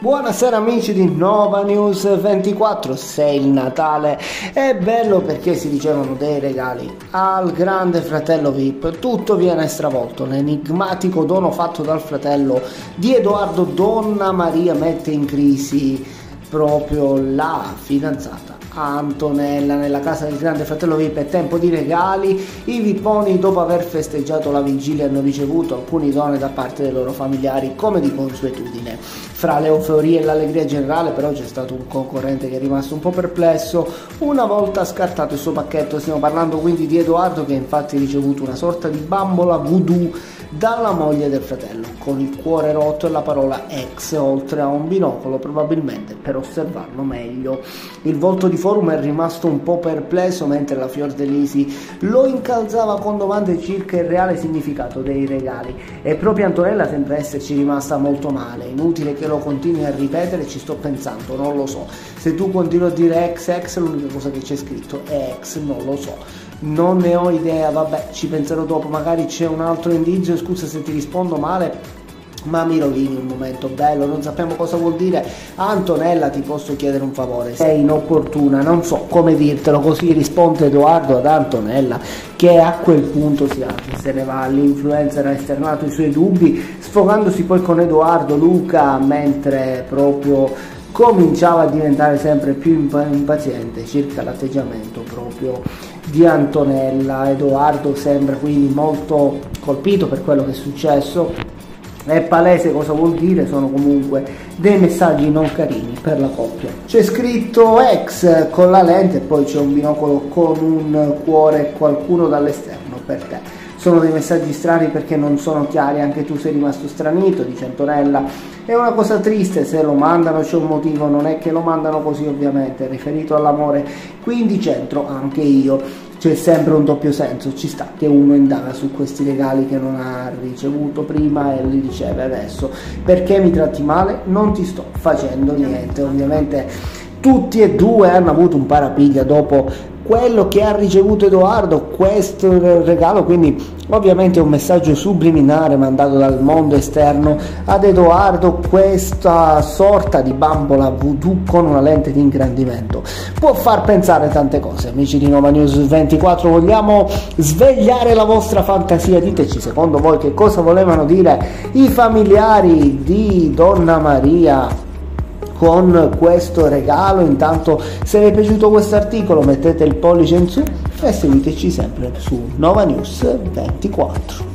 Buonasera amici di Nova News 24, se il Natale. È bello perché si ricevono dei regali al grande fratello VIP, tutto viene stravolto, l'enigmatico dono fatto dal fratello di Edoardo Donna Maria mette in crisi proprio la fidanzata. Antonella nella casa del grande fratello VIP è tempo di regali. I Viponi dopo aver festeggiato la vigilia hanno ricevuto alcuni doni da parte dei loro familiari come di consuetudine. Fra le euforie e l'allegria generale però c'è stato un concorrente che è rimasto un po' perplesso. Una volta scartato il suo pacchetto stiamo parlando quindi di Edoardo che infatti ha ricevuto una sorta di bambola voodoo dalla moglie del fratello, con il cuore rotto e la parola ex oltre a un binocolo probabilmente per osservarlo meglio. Il volto di Forum è rimasto un po' perplesso mentre la Fiordelisi lo incalzava con domande circa il reale significato dei regali e proprio Antonella sembra esserci rimasta molto male, inutile che lo continui a ripetere, ci sto pensando, non lo so. Se tu continui a dire ex ex l'unica cosa che c'è scritto è ex, non lo so non ne ho idea, vabbè, ci penserò dopo, magari c'è un altro indizio, scusa se ti rispondo male, ma mi rovini un momento bello, non sappiamo cosa vuol dire. Antonella, ti posso chiedere un favore? Sei inopportuna, non so come dirtelo, così risponde Edoardo ad Antonella, che a quel punto si, se ne va. L'influencer ha esternato i suoi dubbi, sfogandosi poi con Edoardo Luca, mentre proprio cominciava a diventare sempre più impaziente circa l'atteggiamento proprio di Antonella. Edoardo sembra quindi molto colpito per quello che è successo. È palese cosa vuol dire, sono comunque dei messaggi non carini per la coppia. C'è scritto ex con la lente e poi c'è un binocolo con un cuore qualcuno dall'esterno per te. Sono dei messaggi strani perché non sono chiari, anche tu sei rimasto stranito, dice Antonella. È una cosa triste se lo mandano, c'è un motivo, non è che lo mandano così ovviamente, è riferito all'amore. Quindi centro anche io c'è sempre un doppio senso, ci sta che uno indaga su questi regali che non ha ricevuto prima e li riceve adesso. Perché mi tratti male? Non ti sto facendo niente, ovviamente tutti e due hanno avuto un parapiglia dopo quello che ha ricevuto Edoardo, questo regalo, quindi ovviamente un messaggio subliminare mandato dal mondo esterno ad Edoardo, questa sorta di bambola voodoo con una lente di ingrandimento. Può far pensare tante cose, amici di Nova News 24, vogliamo svegliare la vostra fantasia, diteci secondo voi che cosa volevano dire i familiari di Donna Maria con questo regalo. Intanto se vi è piaciuto questo articolo mettete il pollice in su e seguiteci sempre su Nova News 24.